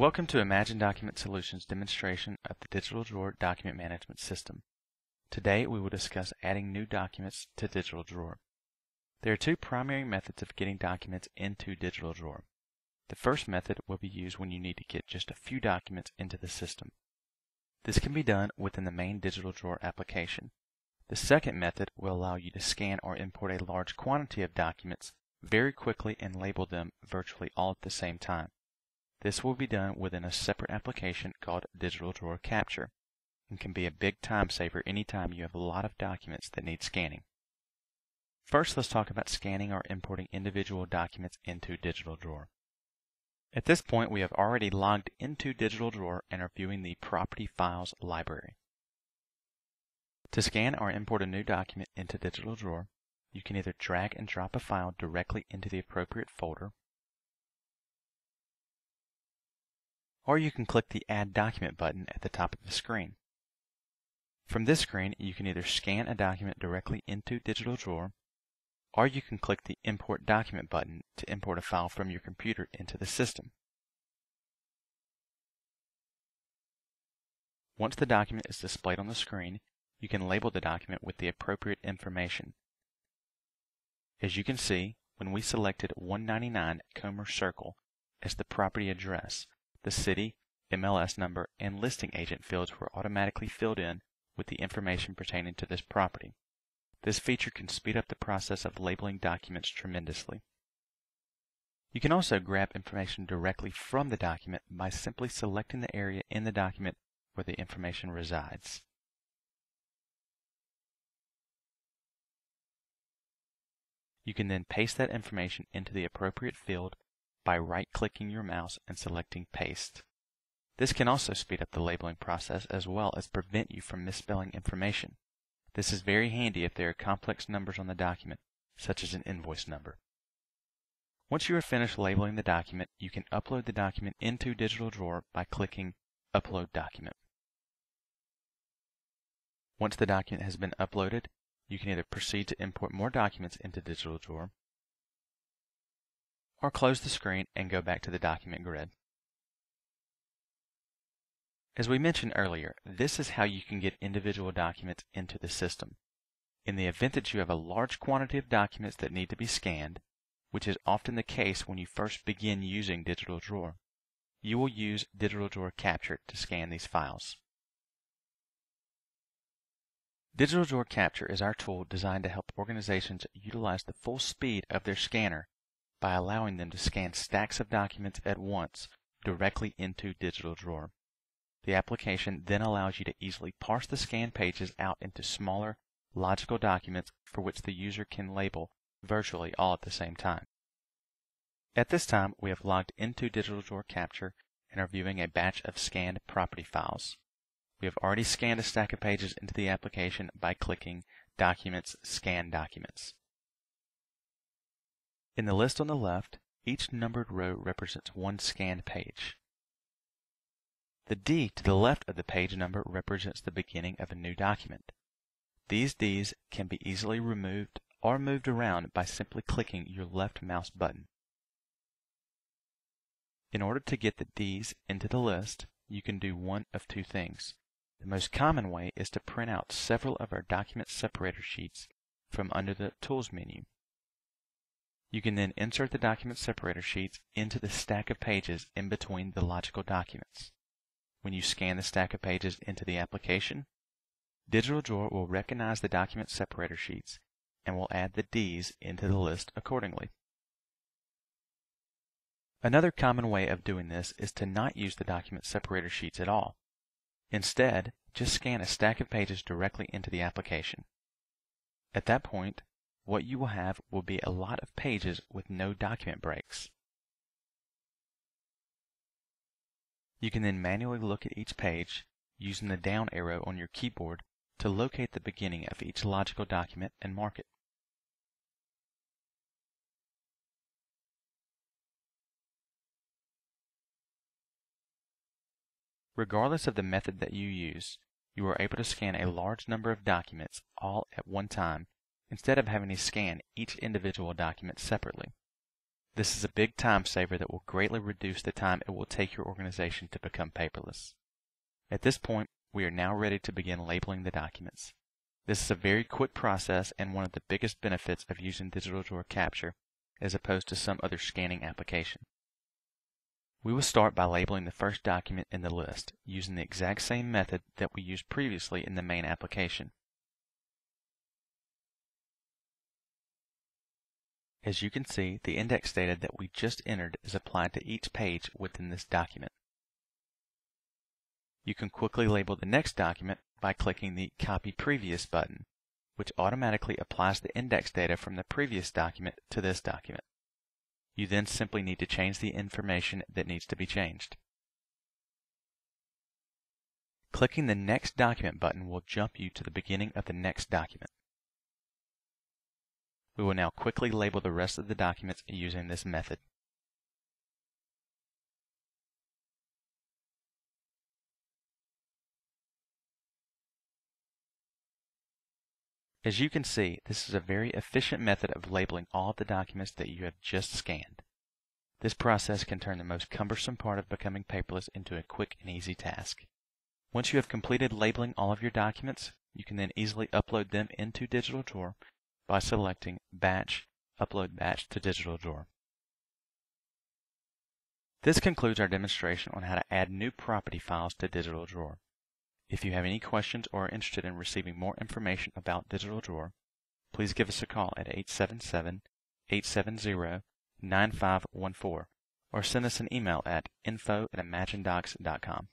Welcome to Imagine Document Solutions demonstration of the Digital Drawer document management system. Today we will discuss adding new documents to Digital Drawer. There are two primary methods of getting documents into Digital Drawer. The first method will be used when you need to get just a few documents into the system. This can be done within the main Digital Drawer application. The second method will allow you to scan or import a large quantity of documents very quickly and label them virtually all at the same time. This will be done within a separate application called Digital Drawer Capture and can be a big time saver anytime you have a lot of documents that need scanning. First, let's talk about scanning or importing individual documents into Digital Drawer. At this point, we have already logged into Digital Drawer and are viewing the Property Files library. To scan or import a new document into Digital Drawer, you can either drag and drop a file directly into the appropriate folder or you can click the Add Document button at the top of the screen. From this screen, you can either scan a document directly into Digital Drawer, or you can click the Import Document button to import a file from your computer into the system. Once the document is displayed on the screen, you can label the document with the appropriate information. As you can see, when we selected 199 Comer Circle as the property address, the city, MLS number, and listing agent fields were automatically filled in with the information pertaining to this property. This feature can speed up the process of labeling documents tremendously. You can also grab information directly from the document by simply selecting the area in the document where the information resides. You can then paste that information into the appropriate field by right-clicking your mouse and selecting Paste. This can also speed up the labeling process as well as prevent you from misspelling information. This is very handy if there are complex numbers on the document, such as an invoice number. Once you are finished labeling the document, you can upload the document into Digital Drawer by clicking Upload Document. Once the document has been uploaded, you can either proceed to import more documents into Digital Drawer or close the screen and go back to the document grid. As we mentioned earlier, this is how you can get individual documents into the system. In the event that you have a large quantity of documents that need to be scanned, which is often the case when you first begin using Digital Drawer, you will use Digital Drawer Capture to scan these files. Digital Drawer Capture is our tool designed to help organizations utilize the full speed of their scanner by allowing them to scan stacks of documents at once directly into Digital Drawer. The application then allows you to easily parse the scanned pages out into smaller, logical documents for which the user can label virtually all at the same time. At this time, we have logged into Digital Drawer Capture and are viewing a batch of scanned property files. We have already scanned a stack of pages into the application by clicking Documents Scan Documents. In the list on the left, each numbered row represents one scanned page. The D to the left of the page number represents the beginning of a new document. These Ds can be easily removed or moved around by simply clicking your left mouse button. In order to get the Ds into the list, you can do one of two things. The most common way is to print out several of our document separator sheets from under the Tools menu. You can then insert the document separator sheets into the stack of pages in between the logical documents. When you scan the stack of pages into the application, Digital Drawer will recognize the document separator sheets and will add the Ds into the list accordingly. Another common way of doing this is to not use the document separator sheets at all. Instead, just scan a stack of pages directly into the application. At that point, what you will have will be a lot of pages with no document breaks. You can then manually look at each page using the down arrow on your keyboard to locate the beginning of each logical document and mark it. Regardless of the method that you use, you are able to scan a large number of documents all at one time instead of having to scan each individual document separately. This is a big time saver that will greatly reduce the time it will take your organization to become paperless. At this point, we are now ready to begin labeling the documents. This is a very quick process and one of the biggest benefits of using Digital Drawer Capture as opposed to some other scanning application. We will start by labeling the first document in the list using the exact same method that we used previously in the main application. As you can see, the index data that we just entered is applied to each page within this document. You can quickly label the next document by clicking the Copy Previous button, which automatically applies the index data from the previous document to this document. You then simply need to change the information that needs to be changed. Clicking the Next Document button will jump you to the beginning of the next document. We will now quickly label the rest of the documents using this method. As you can see, this is a very efficient method of labeling all of the documents that you have just scanned. This process can turn the most cumbersome part of becoming paperless into a quick and easy task. Once you have completed labeling all of your documents, you can then easily upload them into Digital Drawer by selecting Batch, Upload Batch to Digital Drawer. This concludes our demonstration on how to add new property files to Digital Drawer. If you have any questions or are interested in receiving more information about Digital Drawer, please give us a call at 877-870-9514 or send us an email at info at imaginedocs.com.